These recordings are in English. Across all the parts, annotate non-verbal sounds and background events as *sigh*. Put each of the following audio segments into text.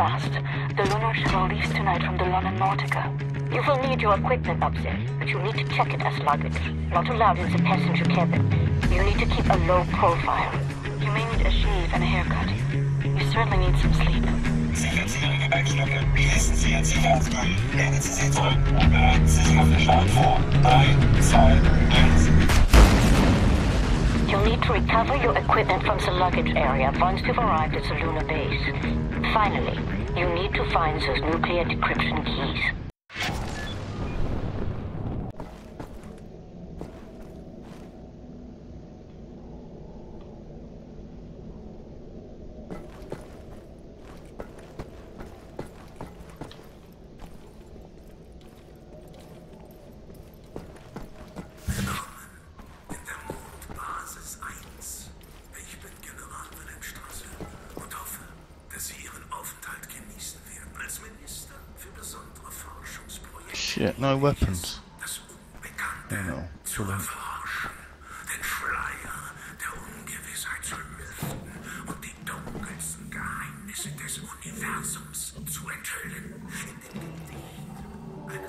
fast. The lunar shuttle leaves tonight from the London Nautica. You will need your equipment up there, but you need to check it as luggage. Not allowed in the passenger cabin. You need to keep a low profile. You may need a shave and a haircut. You certainly need some sleep. Sie. Lehnen Sie auf den Start vor. 3, 2, 1. You'll need to recover your equipment from the luggage area once you've arrived at the lunar base. Finally, you need to find those nuclear decryption keys.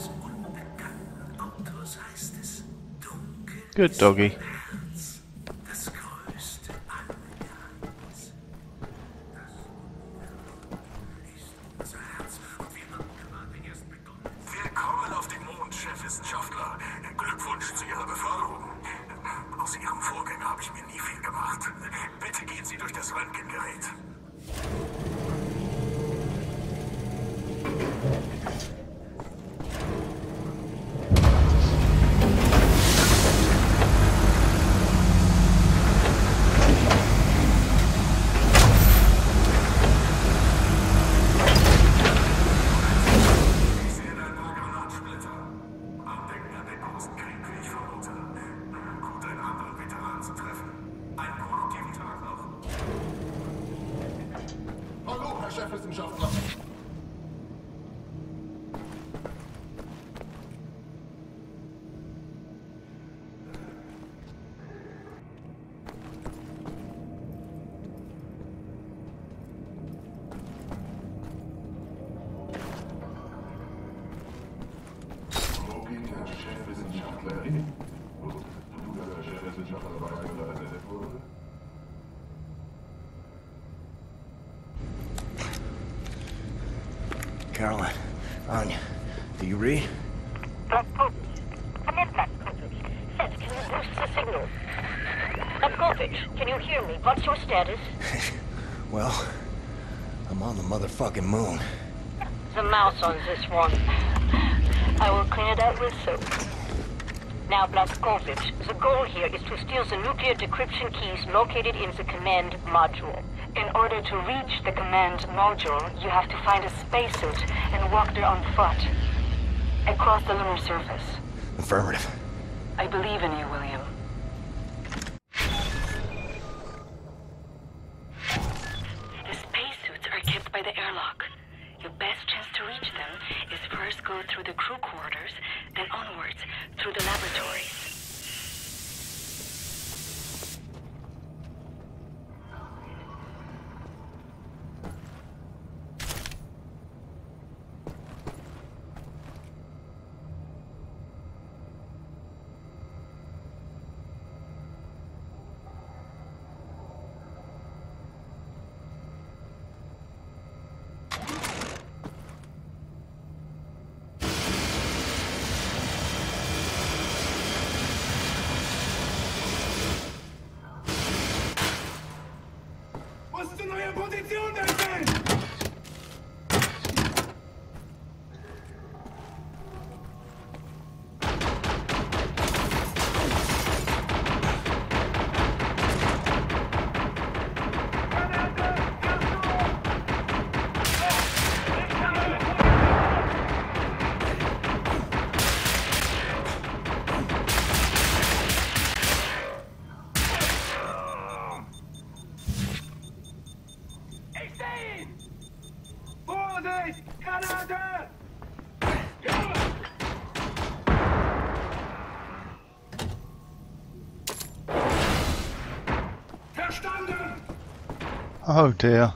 Unbekannten Autors heißt es, dunkel Good doggy. Caroline, Anya, do you read? Come in, Blazkowicz. Seth, can you boost the signal? Blazkowicz, can you hear me? What's your status? *laughs* Well, I'm on the motherfucking moon. The mouse on this one. I will clean it out with soap. Now, Blazkowicz, the goal here is to steal the nuclear decryption keys located in the command module. In order to reach the command module, you have to find a spacesuit and walk there on foot. Across the lunar surface. Affirmative. I believe in you, William. Position Oh dear.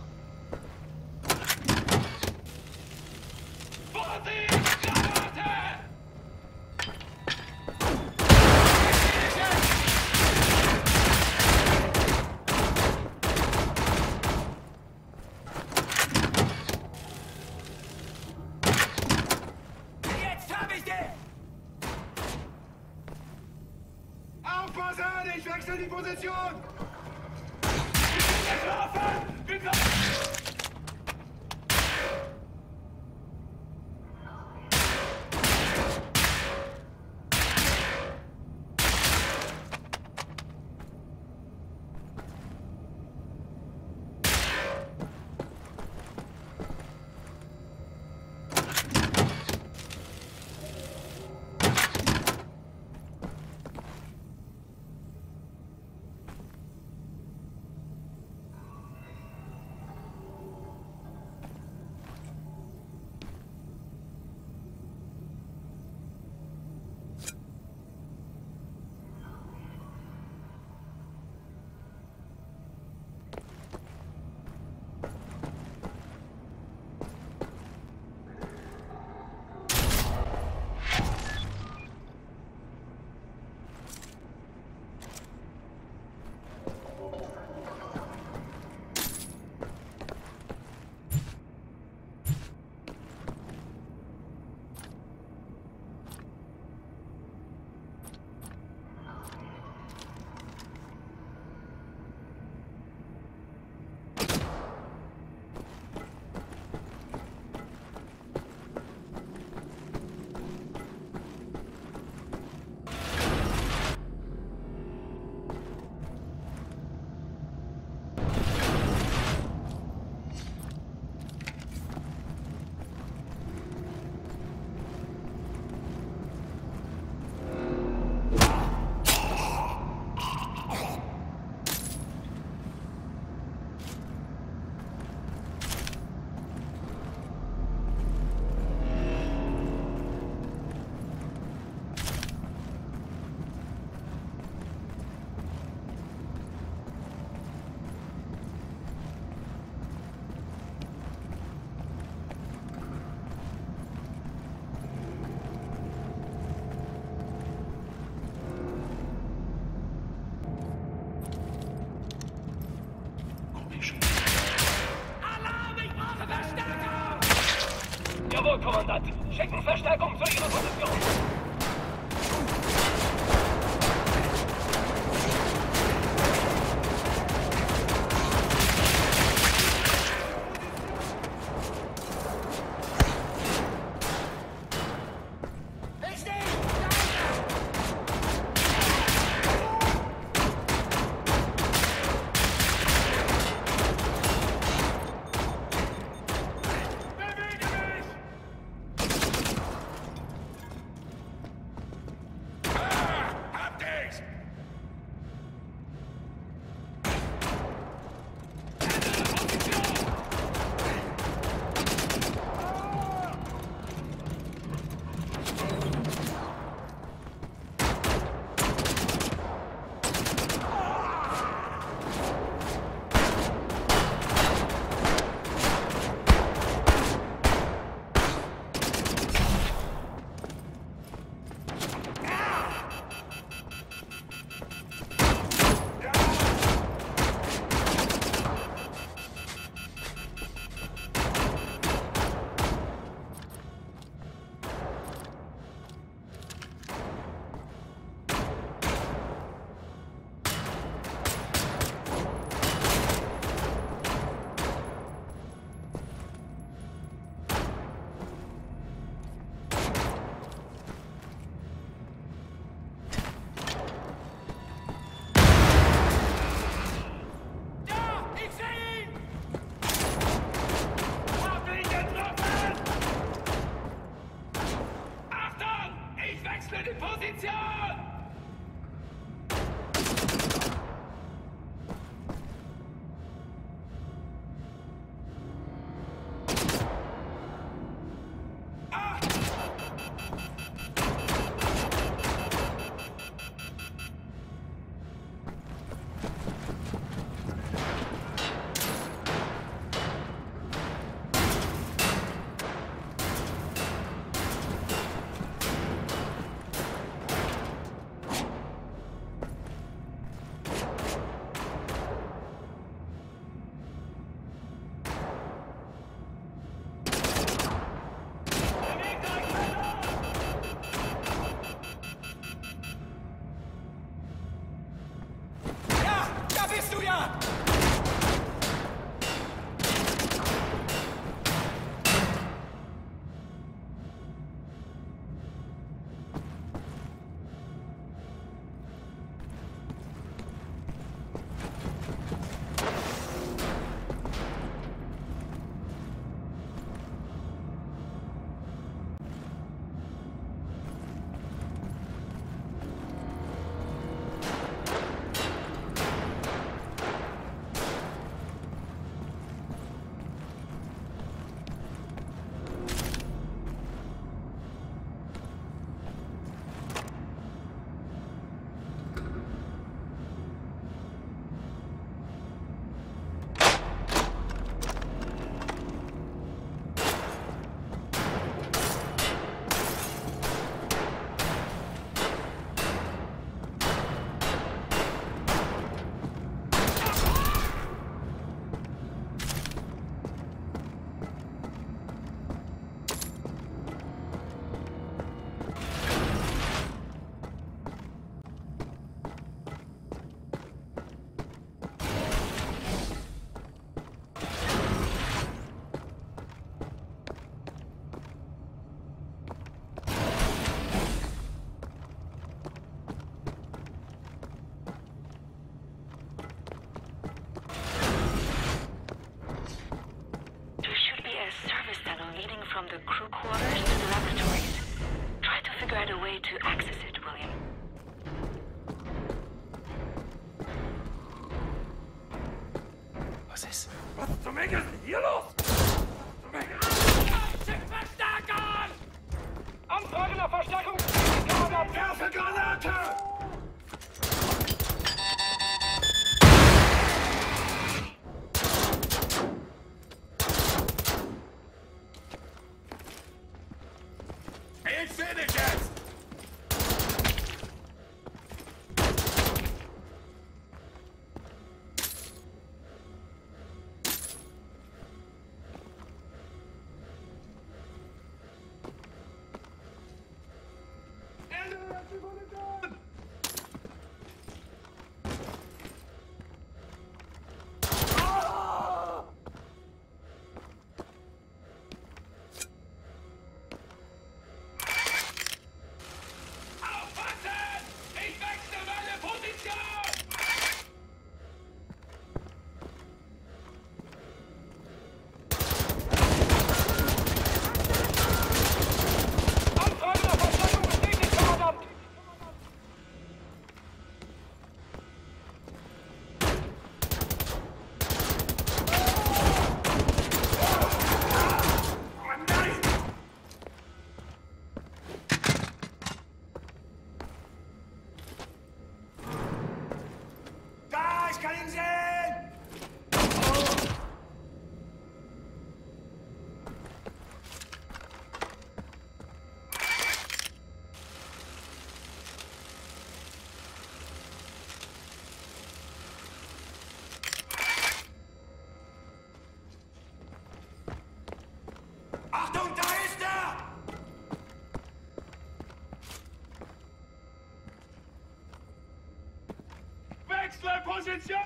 Position!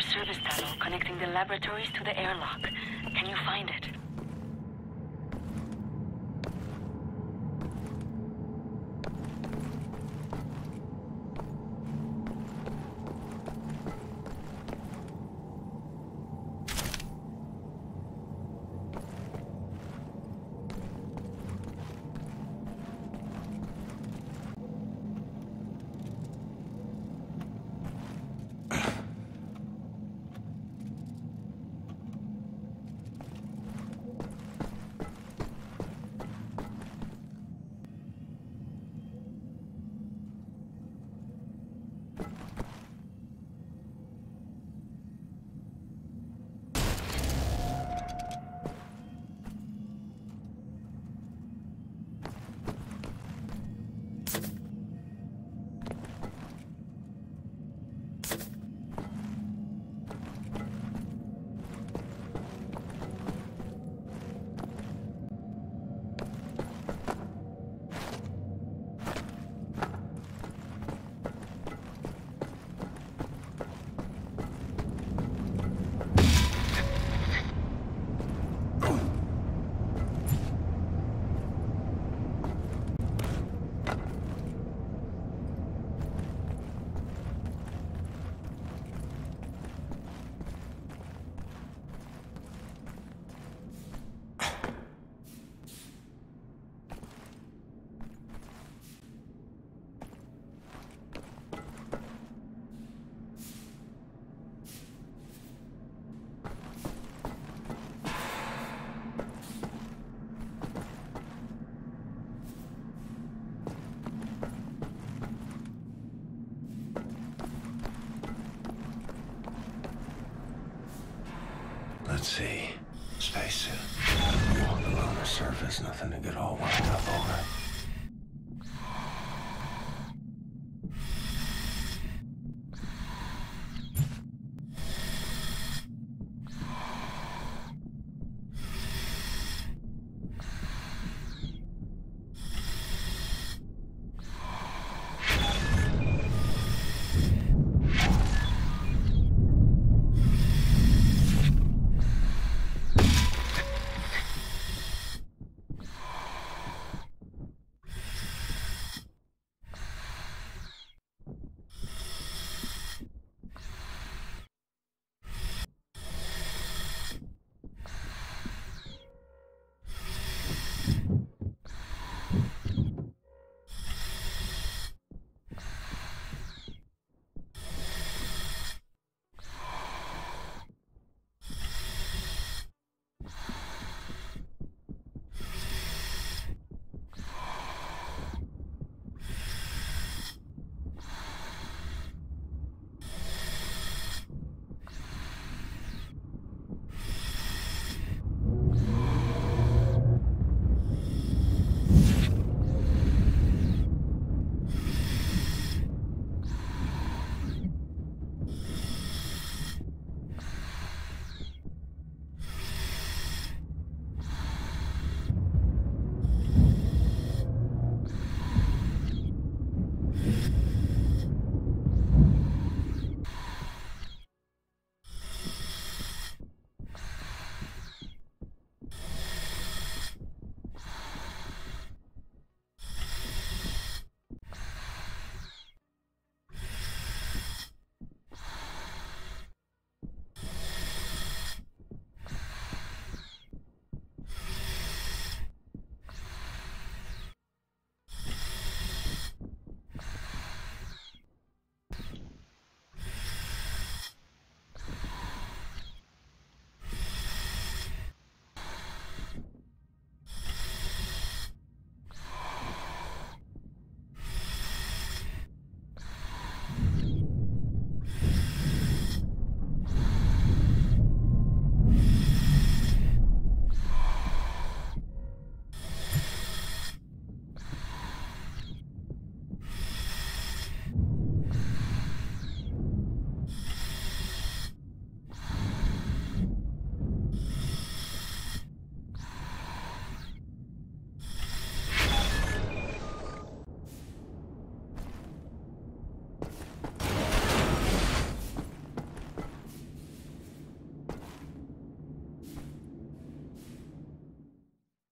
Service tunnel connecting the laboratories to the airlock. Can you find it? See. Spacesuit. On the lunar surface, nothing to get all wound up over.